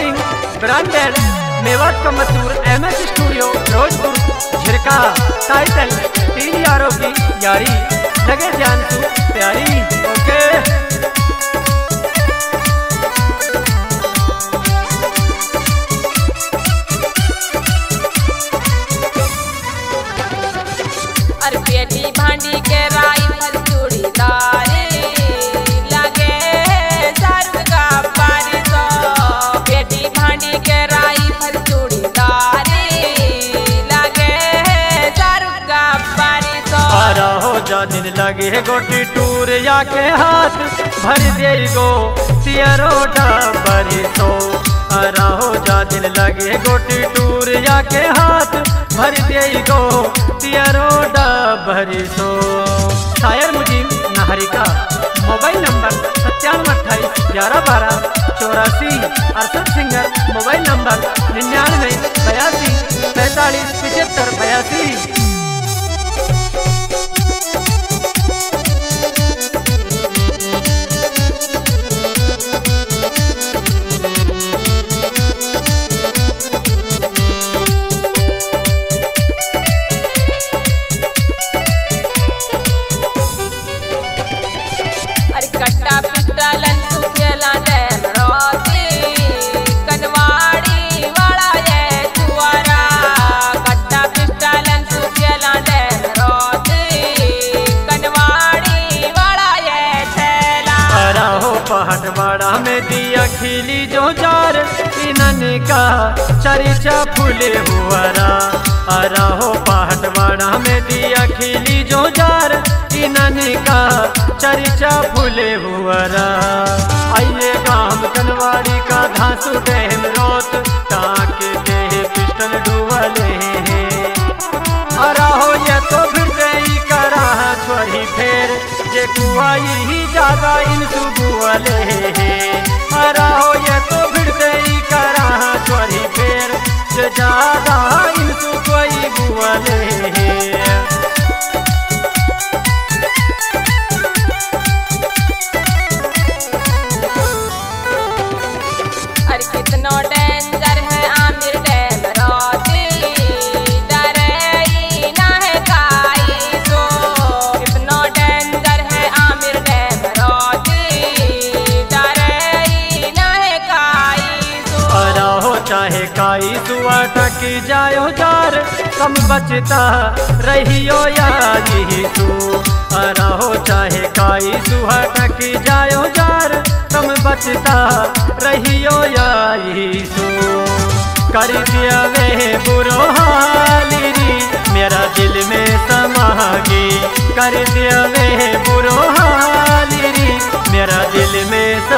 Recording branded Mewat का मशहूर M S studio Rozpur Jhirka title तीन यारों की यारी लगे जान तू प्यारी ओके लगे गोटी टूर या के हाथ भर दे गो तियरो डबरी सो। रहो जा दिन लगे गोटी टूर या के हाथ भर दे गो तियरो डबरी सो। शायर मुजीम, नाहरिका। मोबाइल नंबर सत्तानवे, अट्ठाईस, ग्यारह, बारह, चौरासी, अड़सठ सिंगर मोबाइल नंबर निन्यानवे, बयासी, पैंतालीस पिछहत्तर बयासी। खिली जो जार इनन का चरिचा फूले हुआरा। रहो पहाड़वाड़ा में दिया खिली जो जार इनन का चरिचा फूले हुआरा। आइए गाँव कनवाड़ी का धांसु डैम रोत ताके के पिस्टल हैं। अराहो ये तो फिर करा, छोरी फेर। जे कुआई ही ज़्यादा इन सुबुअले अराहो ये काई सुआ टक जायो जार, कम बचता रहियो यारी तू। अराहो चाहे काई सुहा टक जायो जार, कम बचता रहियो यारी तू। कर दिया वे बुरो हाली मेरा दिल में समागी कर दिया वे बुरो हाली मेरा दिल में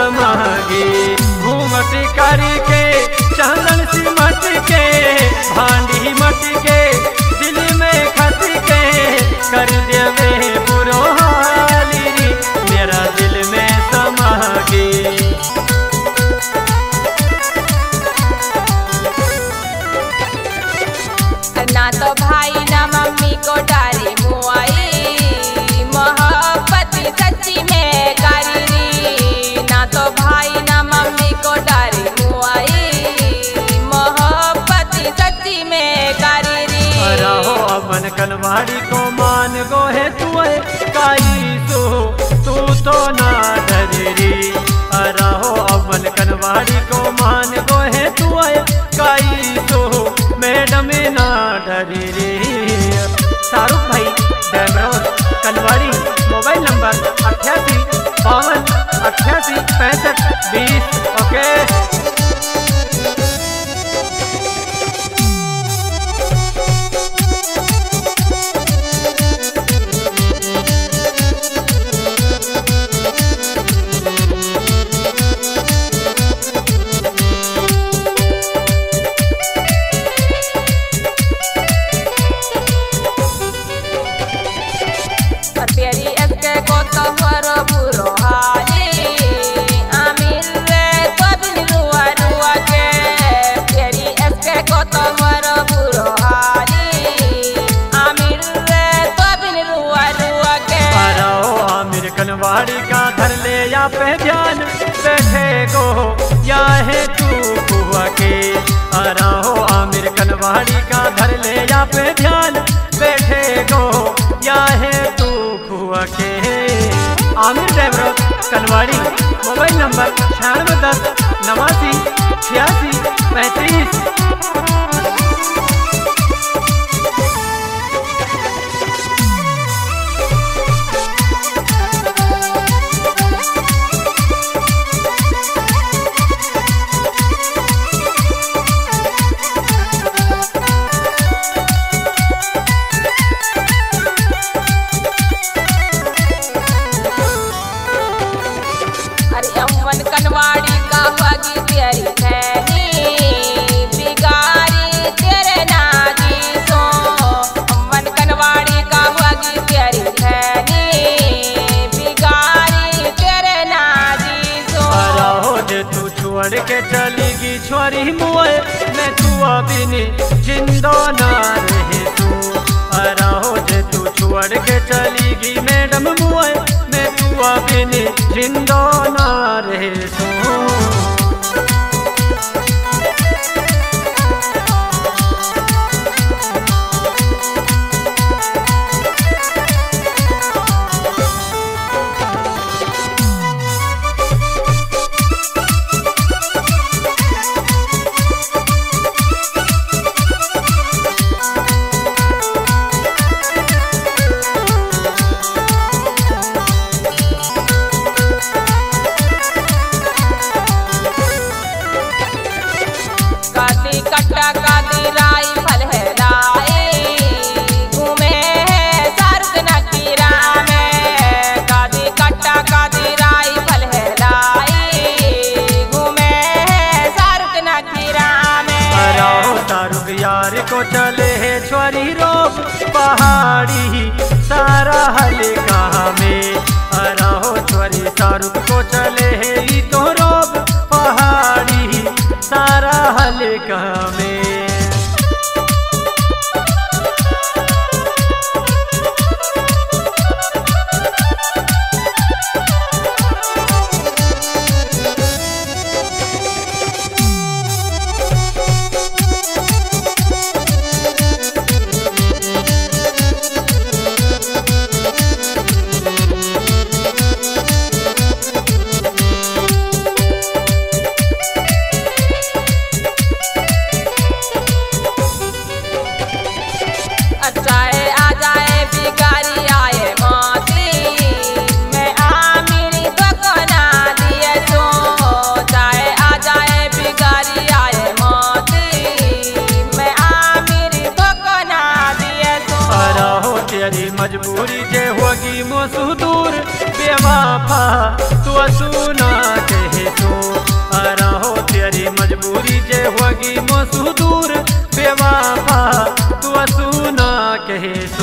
कनवाड़ी को मान गो है तू काई तू तो ना डरी रहो अमन कनवाड़ी को मान गो पैंसठ बीस दिया है तू कुआ के? आराहो आमिर कलवाड़ी का धर ले या पे ध्यान। बैठे गो या है तू कुआ के? Aamir driver Kanwari mobile number छियानवे दस, नवासी, छियासी, पैंतीस। मैं तू जिंदो ना रहे तू। रहो जे तू छोड़ के गई, मैडम मुए मैं तू अभी जिंदो ना रहे तू। सारा हले कहाँ में? रहो छोरी को चले ही तो रोब पहाड़ी। सारा हले कहा में तेरी मजबूरी जे होगी मोसू दूर। बेवाफा, तू सुना कहे तू। हो, तेरी मजबूरी जे होगी मोसू दूर। बेवाफा, तू सुना कहे तू।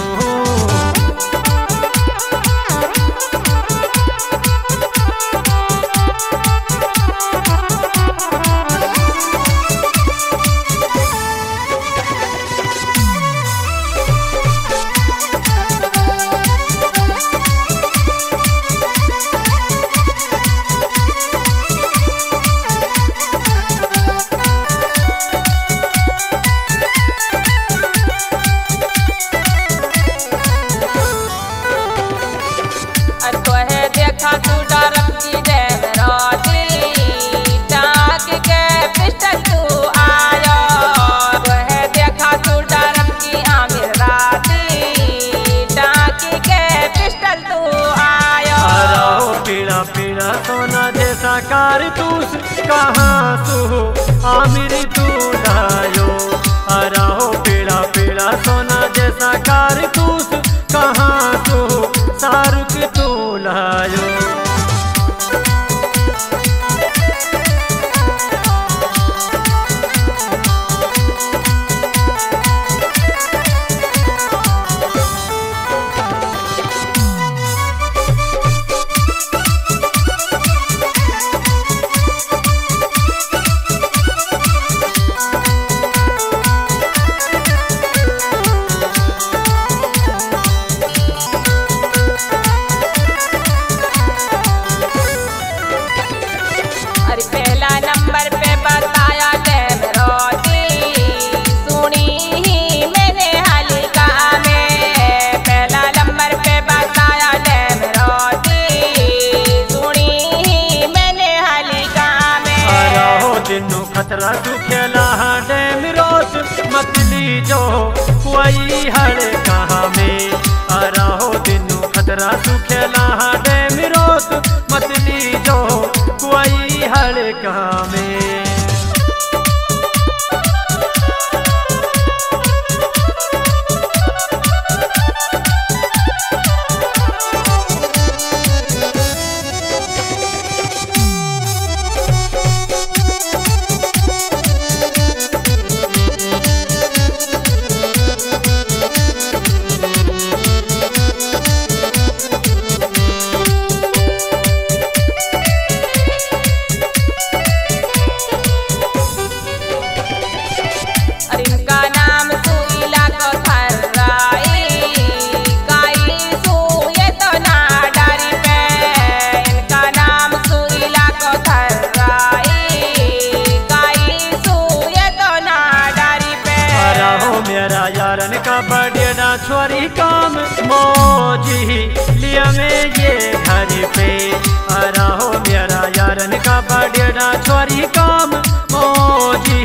करन का बड़ेड़ा छोरी काम मोजी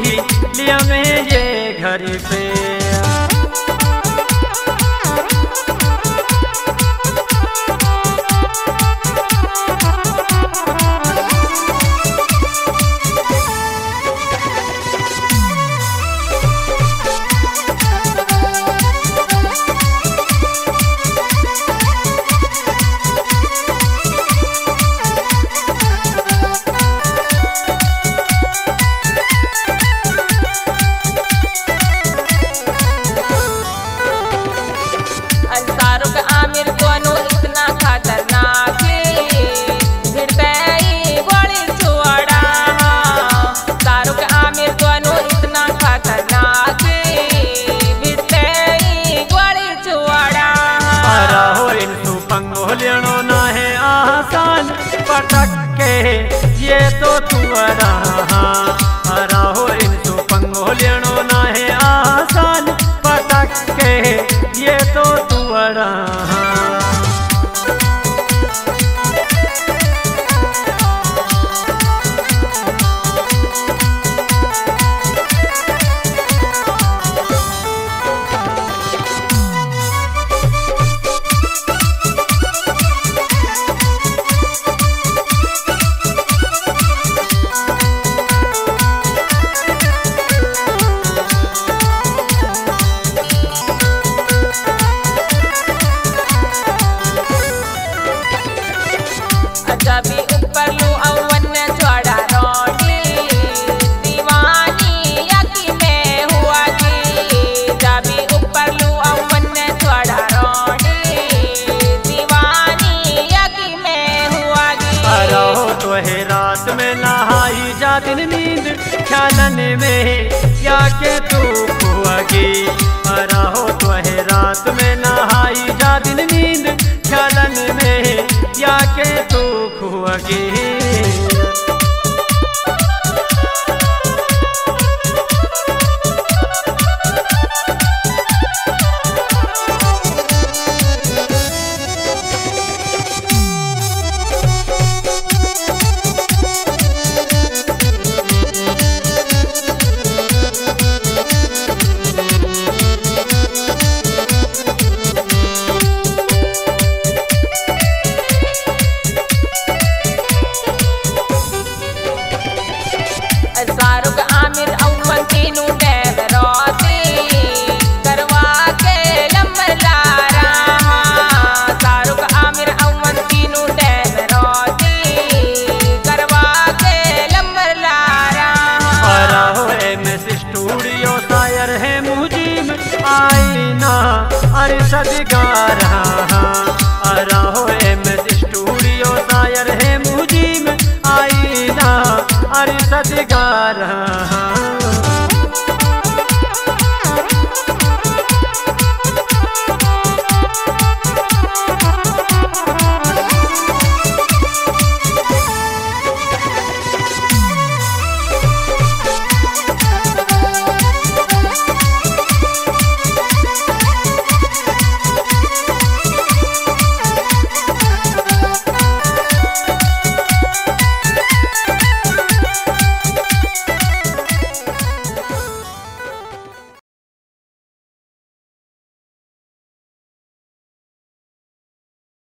लिया में ये घर पे। रात में नहाई जा दिन नींद, ख्यालन में क्या के तू पुआगी हो तुहे रात में नहाई जा दिन नींद, ख्यालन में क्या के तू खुआगी। सदकार अराहो हाँ, हाँ। एम स्टूडियो शायर है मुझी आई ना अरे सदकार हाँ,